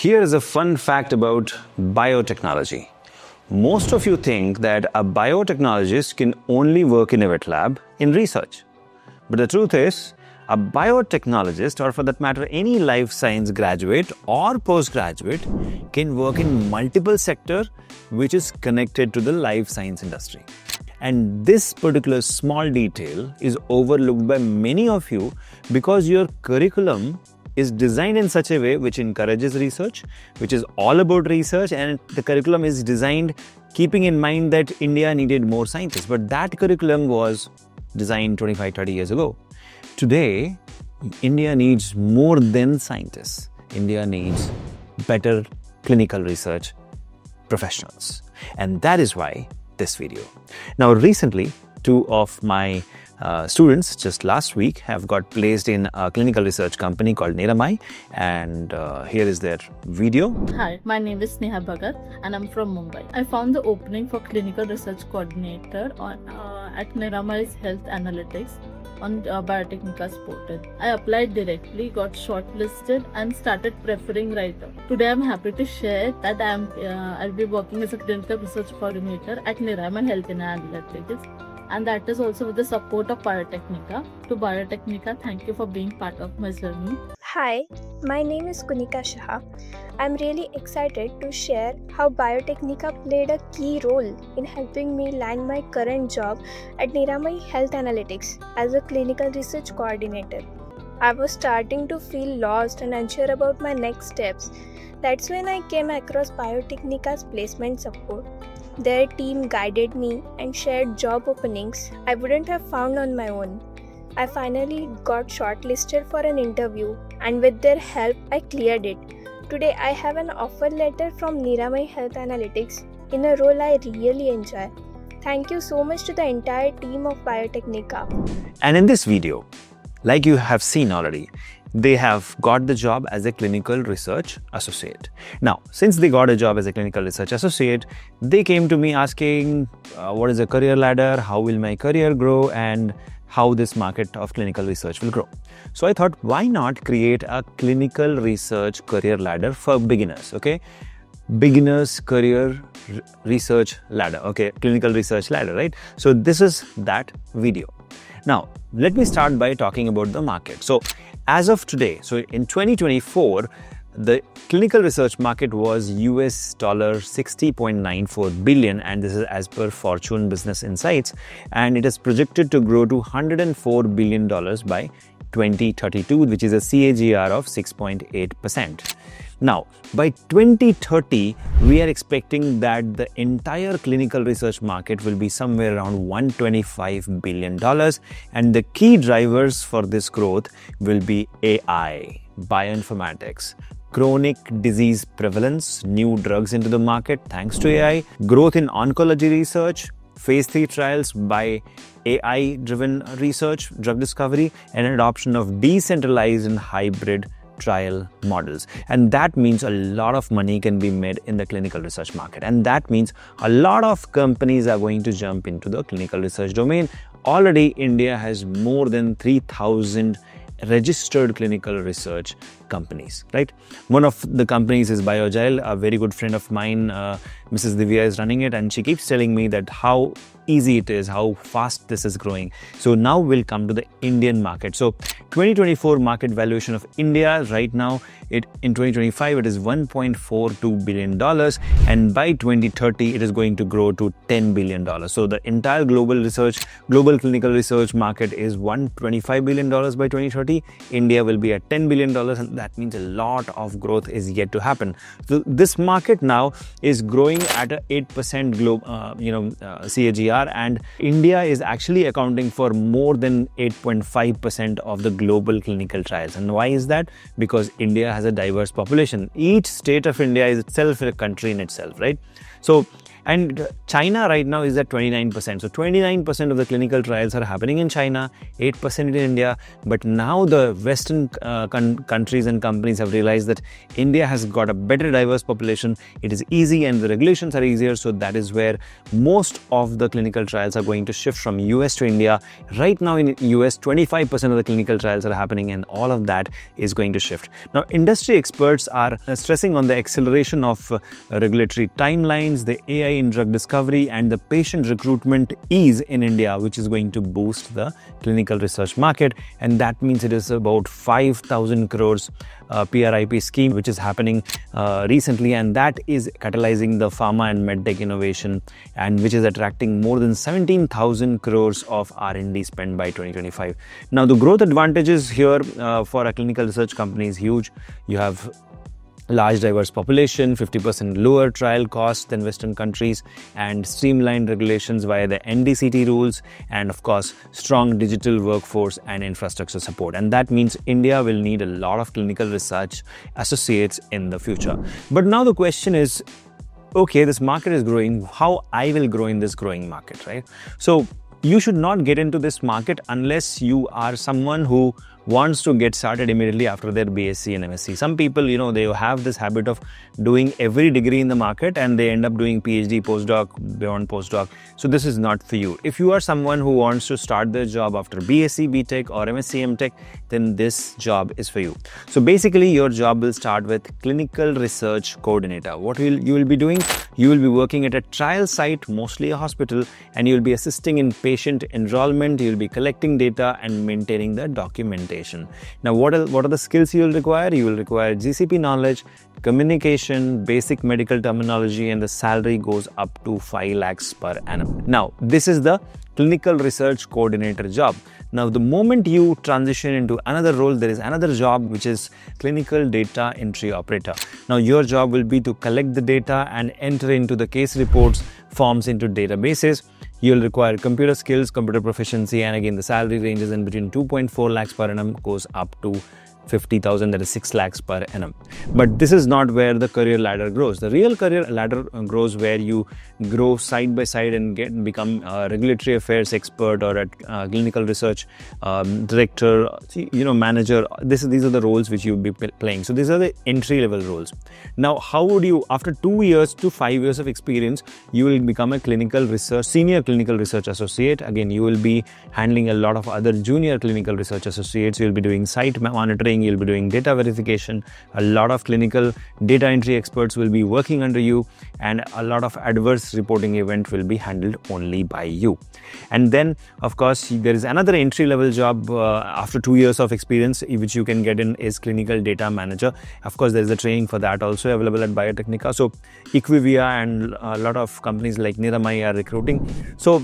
Here is a fun fact about biotechnology. Most of you think that a biotechnologist can only work in a wet lab in research. But the truth is, a biotechnologist, or for that matter, any life science graduate or postgraduate, can work in multiple sector which is connected to the life science industry. And this particular small detail is overlooked by many of you because your curriculum is designed in such a way which encourages research, which is all about research, and the curriculum is designed keeping in mind that India needed more scientists. But that curriculum was designed 25, 30 years ago. Today, India needs more than scientists. India needs better clinical research professionals. And that is why this video. Now, recently, two of my uh, students just last week have got placed in a clinical research company called Niramai, and uh, here is their video. Hi, my name is Sneha Bhagat and I'm from Mumbai. I found the opening for clinical research coordinator on, uh, at Niramai's Health Analytics on uh, Biotecnika's portal. I applied directly, got shortlisted, and started preferring right up. Today, I'm happy to share that I'm uh, I'll be working as a clinical research coordinator at Niramai Health Analytics and that is also with the support of Biotecnika. To Biotecnika, thank you for being part of my journey. Hi, my name is Kunika Shah. I'm really excited to share how Biotecnika played a key role in helping me land my current job at Niramai Health Analytics as a clinical research coordinator. I was starting to feel lost and unsure about my next steps. That's when I came across Biotecnika's placement support their team guided me and shared job openings I wouldn't have found on my own. I finally got shortlisted for an interview, and with their help, I cleared it. Today, I have an offer letter from Niramai Health Analytics in a role I really enjoy. Thank you so much to the entire team of Biotecnika. And in this video, like you have seen already, they have got the job as a clinical research associate. Now, since they got a job as a clinical research associate, they came to me asking, uh, What is a career ladder? How will my career grow? And how this market of clinical research will grow. So I thought, why not create a clinical research career ladder for beginners? Okay, beginners career research ladder. Okay, clinical research ladder, right? So this is that video. Now, let me start by talking about the market. So as of today, so in 2024, the clinical research market was US dollar 60.94 billion and this is as per Fortune Business Insights and it is projected to grow to 104 billion dollars by 2032 which is a CAGR of 6.8%. Now, by 2030, we are expecting that the entire clinical research market will be somewhere around $125 billion. And the key drivers for this growth will be AI, bioinformatics, chronic disease prevalence, new drugs into the market thanks to AI, growth in oncology research, phase 3 trials by AI driven research, drug discovery, and adoption of decentralized and hybrid trial models. And that means a lot of money can be made in the clinical research market. And that means a lot of companies are going to jump into the clinical research domain. Already, India has more than 3,000 registered clinical research companies, right? One of the companies is BioAgile. A very good friend of mine, uh, Mrs. Divya, is running it, and she keeps telling me that how easy it is, how fast this is growing. So now we'll come to the Indian market. So 2024 market valuation of India right now, it in 2025 it is 1.42 billion dollars, and by 2030 it is going to grow to 10 billion dollars. So the entire global research, global clinical research market is 125 billion dollars by 2030. India will be at 10 billion dollars, and that means a lot of growth is yet to happen. So this market now is growing at a 8% globe, uh, you know, uh, CAGR and India is actually accounting for more than 8.5% of the global clinical trials. And why is that? Because India has a diverse population. Each state of India is itself a country in itself, right? So And China right now is at 29%. So 29% of the clinical trials are happening in China, 8% in India. But now the Western uh, countries and companies have realized that India has got a better diverse population. It is easy and the regulations are easier. So that is where most of the clinical trials are going to shift from US to India. Right now in US, 25% of the clinical trials are happening and all of that is going to shift. Now, industry experts are stressing on the acceleration of uh, regulatory timelines, the AI in drug discovery, and the patient recruitment ease in India, which is going to boost the clinical research market. And that means it is about 5,000 crores uh, PRIP scheme, which is happening uh, recently, and that is catalyzing the pharma and medtech innovation, and which is attracting more than 17,000 crores of R&D spend by 2025. Now, the growth advantages here uh, for a clinical research company is huge. You have large diverse population, 50% lower trial costs than Western countries, and streamlined regulations via the NDCT rules, and of course, strong digital workforce and infrastructure support. And that means India will need a lot of clinical research associates in the future. But now the question is okay, this market is growing, how I will grow in this growing market, right? So you should not get into this market unless you are someone who wants to get started immediately after their BSc and MSc. Some people, you know, they have this habit of doing every degree in the market and they end up doing PhD, postdoc, beyond postdoc. So this is not for you. If you are someone who wants to start their job after BSc, BTech or MSc, MTech, then this job is for you. So basically your job will start with clinical research coordinator. What will you will be doing? You will be working at a trial site, mostly a hospital, and you will be assisting in patient enrollment, you will be collecting data and maintaining the documentation. Now, what are, what are the skills you will require? You will require GCP knowledge, communication, basic medical terminology, and the salary goes up to 5 lakhs per annum. Now, this is the clinical research coordinator job. Now, the moment you transition into another role, there is another job which is clinical data entry operator. Now, your job will be to collect the data and enter into the case reports forms into databases You'll require computer skills, computer proficiency, and again, the salary ranges in between 2.4 lakhs per annum goes up to 50,000, that is 6 lakhs per annum. But this is not where the career ladder grows. The real career ladder uh, grows where you grow side by side and get become a regulatory affairs expert or a uh, clinical research um, director, you know, manager. This is these are the roles which you'll be playing. So these are the entry level roles. Now, how would you, after two years to five years of experience, you will become a clinical research senior clinical research associate. Again, you will be handling a lot of other junior clinical research associates. You'll be doing site monitoring you'll be doing data verification. A lot of clinical data entry experts will be working under you, and a lot of adverse reporting event will be handled only by you. And then, of course, there is another entry level job uh, after two years of experience, which you can get in is clinical data manager. Of course, there is a training for that also available at Biotecnika. So, IQVIA and a lot of companies like Niramai are recruiting. So,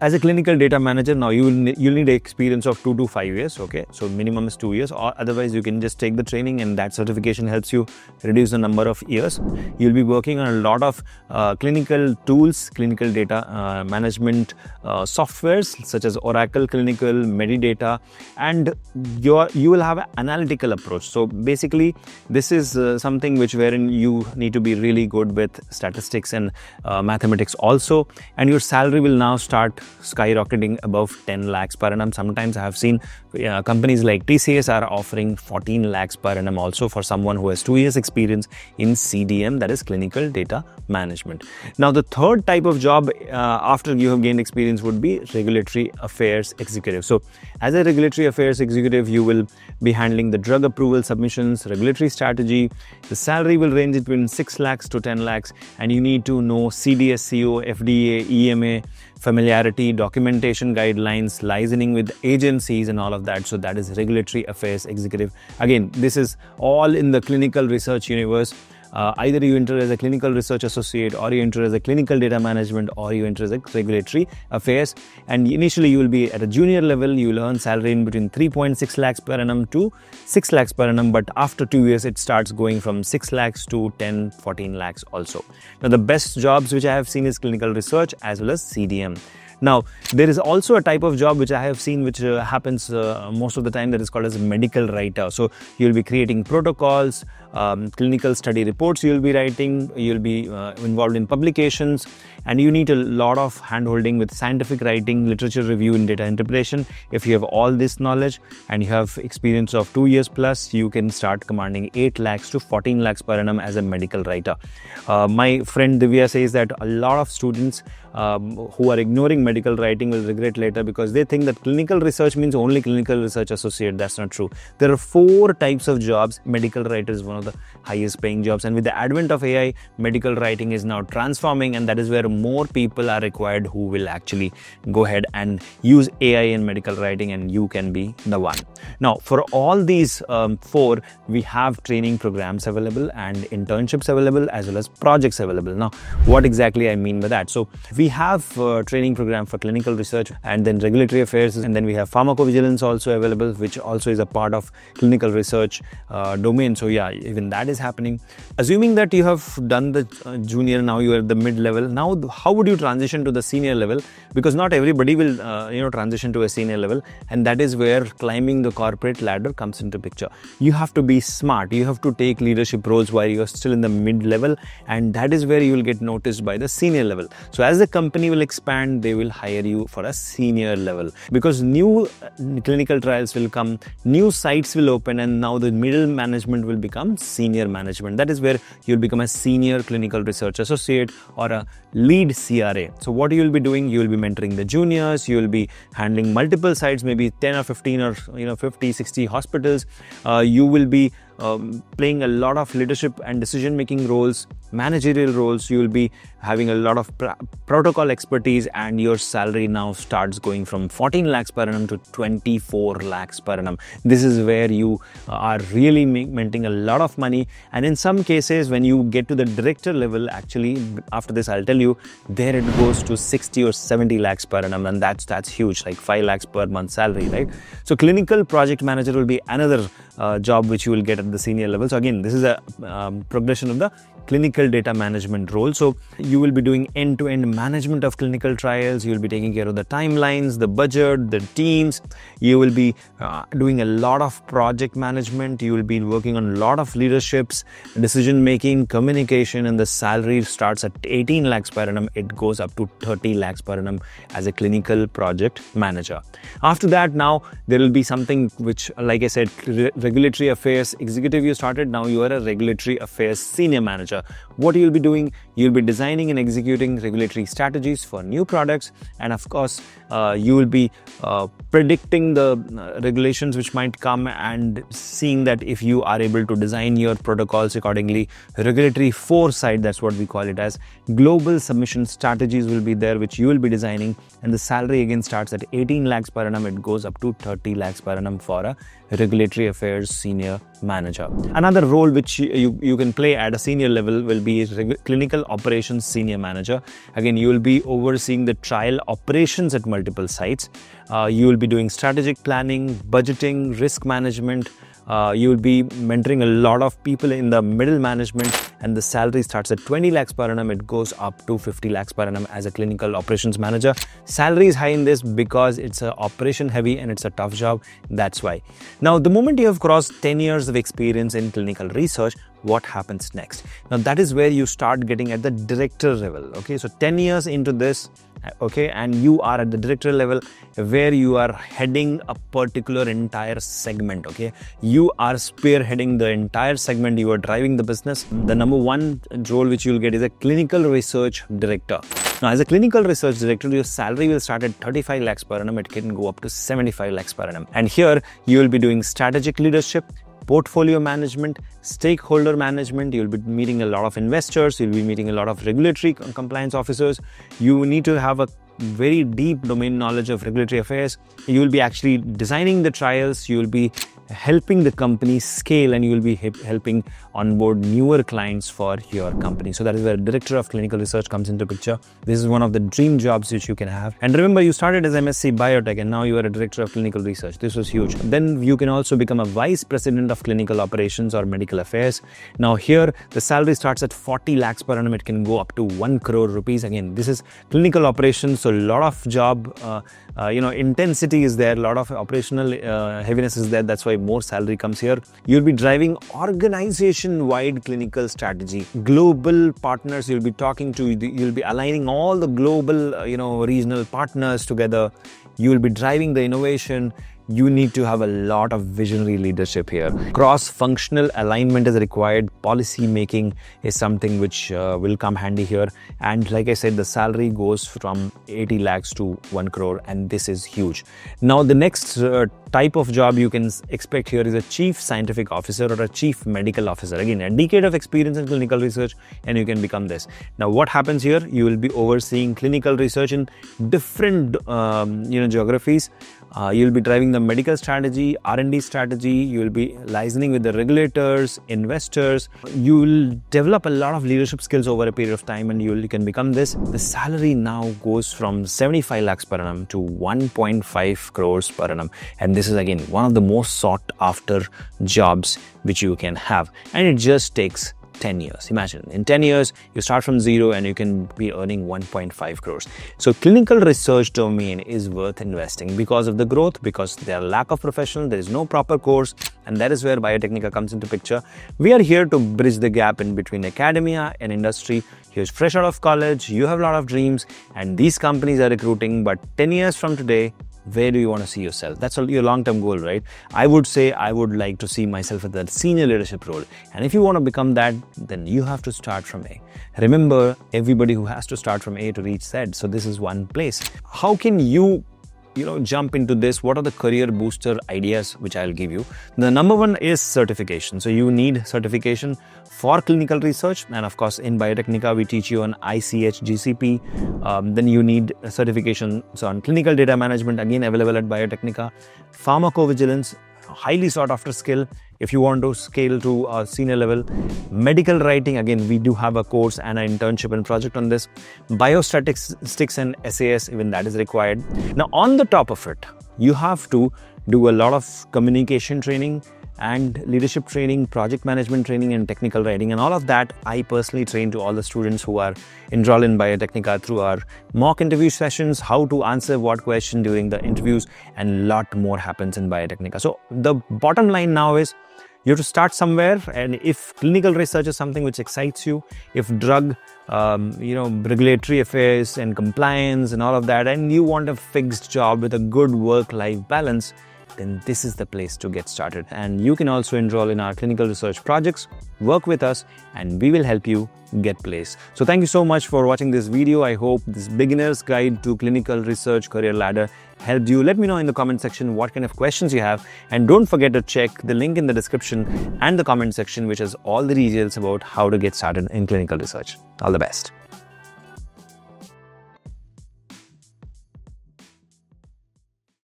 as a clinical data manager now you will you'll need experience of 2 to 5 years okay? So minimum is 2 years or otherwise you can just take the training and that certification helps you reduce the number of years. You'll be working on a lot of uh, clinical tools clinical data uh, management uh, softwares such as oracle clinical medidata and your you will have an analytical approach. So basically this is uh, something which wherein you need to be really good with statistics and uh, mathematics also and your salary will now start skyrocketing above 10 lakhs per annum. Sometimes I have seen uh, companies like TCS are offering 14 lakhs per annum also for someone who has two years experience in CDM, that is clinical data management. Now, the third type of job uh, after you have gained experience would be regulatory affairs executive. So, as a regulatory affairs executive, you will be handling the drug approval submissions, regulatory strategy. The salary will range between 6 lakhs to 10 lakhs, and you need to know CDSCO, FDA, EMA familiarity, documentation guidelines, licensing with agencies, and all of that. So, that is regulatory affairs executive. Again, this is all in the clinical research universe uh, either you enter as a clinical research associate or you enter as a clinical data management or you enter as a regulatory affairs. And initially you will be at a junior level. You will earn salary in between 3.6 lakhs per annum to 6 lakhs per annum. But after 2 years it starts going from 6 lakhs to 10 14 lakhs also. Now the best jobs which i have seen is clinical research as well as cdm now, there is also a type of job which I have seen which uh, happens uh, most of the time that is called as a medical writer. So, you'll be creating protocols, um, clinical study reports you'll be writing, you'll be uh, involved in publications, and you need a lot of handholding with scientific writing, literature review, and data interpretation. If you have all this knowledge and you have experience of two years plus, you can start commanding 8 lakhs to 14 lakhs per annum as a medical writer. Uh, my friend Divya says that a lot of students um, who are ignoring medical writing will regret later because they think that clinical research means only clinical research associate. That's not true. There are four types of jobs. Medical writer is one of the highest paying jobs. And with the advent of AI, medical writing is now transforming, and that is where more people are required who will actually go ahead and use AI in medical writing, and you can be the one. Now, for all these um, four, we have training programs available and internships available as well as projects available. Now, what exactly I mean by that? So, we have a training program for clinical research and then regulatory affairs, and then we have pharmacovigilance also available, which also is a part of clinical research uh, domain. So, yeah, even that is happening. Assuming that you have done the uh, junior, now you are at the mid level. Now, how would you transition to the senior level? Because not everybody will, uh, you know, transition to a senior level, and that is where climbing the corporate ladder comes into picture. You have to be smart. You have to take leadership roles while you are still in the mid level, and that is where you will get noticed by the senior level. So, as company will expand, they will hire you for a senior level because new uh, clinical trials will come, new sites will open, and now the middle management will become senior management. That is where you'll become a senior clinical research associate or a lead CRA. So, what you will be doing, you will be mentoring the juniors, you will be handling multiple sites, maybe 10 or 15 or you know 50, 60 hospitals. Uh, you will be um, playing a lot of leadership and decision making roles, managerial roles. You will be having a lot of pr- protocol expertise, and your salary now starts going from 14 lakhs per annum to 24 lakhs per annum. This is where you are really minting a lot of money. And in some cases, when you get to the director level, actually, after this, I'll tell you, there it goes to 60 or 70 lakhs per annum, and that's that's huge, like 5 lakhs per month salary, right? So, clinical project manager will be another uh, job which you will get at the senior level. So again, this is a um, progression of the clinical data management role. So you will be doing end-to-end management of clinical trials. You will be taking care of the timelines, the budget, the teams. You will be uh, doing a lot of project management. You will be working on a lot of leaderships, decision making, communication, and the salary starts at 18 lakhs per annum. It goes up to 30 lakhs per annum as a clinical project manager. After that, now there will be something which, like I said, regulatory affairs executive you started. Now you are a regulatory affairs senior manager. What you'll be doing, you'll be designing and executing regulatory strategies for new products, and of course, uh, you will be uh, predicting the uh, regulations which might come and seeing that if you are able to design your protocols accordingly. Regulatory foresight, that's what we call it as. Global submission strategies will be there, which you will be designing, and the salary again starts at 18 lakhs per annum. It goes up to 30 lakhs per annum for a regulatory affairs senior manager. Another role which you, you can play at a senior level will be clinical operations senior manager. Again, you will be overseeing the trial operations at multiple sites. Uh, you will be doing strategic planning, budgeting, risk management, uh, you will be mentoring a lot of people in the middle management and the salary starts at 20 lakhs per annum. It goes up to 50 lakhs per annum as a clinical operations manager. Salary is high in this because it's a operation heavy and it's a tough job. That's why. Now the moment you have crossed 10 years of experience in clinical research what happens next? Now that is where you start getting at the director level. Okay so 10 years into this okay and you are at the director level where you are heading a particular entire segment okay? You are spearheading the entire segment. You are driving the business. The number one role which you'll get is a clinical research director. Now as a clinical research director your salary will start at 35 lakhs per annum. It can go up to 75 lakhs per annum. And here you will be doing strategic leadership portfolio management, stakeholder management. You'll be meeting a lot of investors, you'll be meeting a lot of regulatory compliance officers. You need to have a very deep domain knowledge of regulatory affairs. You will be actually designing the trials, you will be helping the company scale and you will be helping onboard newer clients for your company. So that is where director of clinical research comes into picture. This is one of the dream jobs which you can have. And remember, you started as MSc Biotech and now you are a director of clinical research. This was huge. Then you can also become a vice president of clinical operations or medical affairs. Now here, the salary starts at 40 lakhs per annum. It can go up to 1 crore rupees. Again, this is clinical operations. So a lot of job, uh, uh, you know, intensity is there. A lot of operational uh, heaviness is there. That's why more salary comes here. You'll be driving organization-wide clinical strategy, global partners. You'll be talking to. You'll be aligning all the global, uh, you know, regional partners together. You will be driving the innovation you need to have a lot of visionary leadership here. Cross functional alignment is required. Policy making is something which uh, will come handy here. And like I said, the salary goes from 80 lakhs to 1 crore, and this is huge. Now, the next uh, type of job you can expect here is a chief scientific officer or a chief medical officer. Again, a decade of experience in clinical research, and you can become this. Now, what happens here? You will be overseeing clinical research in different um, you know geographies. Uh, you'll be driving the medical strategy, R&D strategy. You will be liaising with the regulators, investors. You will develop a lot of leadership skills over a period of time, and you can become this. The salary now goes from 75 lakhs per annum to 1.5 crores per annum, and this is again one of the most sought after jobs which you can have, and it just takes 10 years. Imagine in 10 years, you start from zero and you can be earning 1.5 crores. So, clinical research domain is worth investing because of the growth, because there are lack of professionals, there is no proper course, and that is where Biotecnika comes into picture. We are here to bridge the gap in between academia and industry. You're fresh out of college, you have a lot of dreams, and these companies are recruiting, but 10 years from today, where do you want to see yourself? That's your long-term goal right? I would say i would like to see myself at that senior leadership role. And if you want to become that then you have to start from a. Remember everybody who has to start from a to reach z so this is one place. How can you you know jump into this what are the career booster ideas which i'll give you? The number one is certification. So you need certification for clinical research. And of course in biotecnika we teach you on ich gcp um, then you need certifications on clinical data management again available at biotecnika. Pharmacovigilance highly sought after skill if you want to scale to a senior level. Medical writing, again, we do have a course and an internship and project on this. Biostatistics and SAS, even that is required. Now, on the top of it, you have to do a lot of communication training and leadership training, project management training, and technical writing. And all of that I personally train to all the students who are enrolled in Biotecnika through our mock interview sessions, how to answer what question during the interviews, and a lot more happens in Biotecnika. So the bottom line now is you have to start somewhere and if clinical research is something which excites you if drug um, you know regulatory affairs and compliance and all of that and you want a fixed job with a good work life balance then this is the place to get started. And you can also enroll in our clinical research projects, work with us, and we will help you get placed. So thank you so much for watching this video. I hope this beginner's guide to clinical research career ladder helped you. Let me know in the comment section what kind of questions you have. And don't forget to check the link in the description and the comment section, which has all the details about how to get started in clinical research. All the best.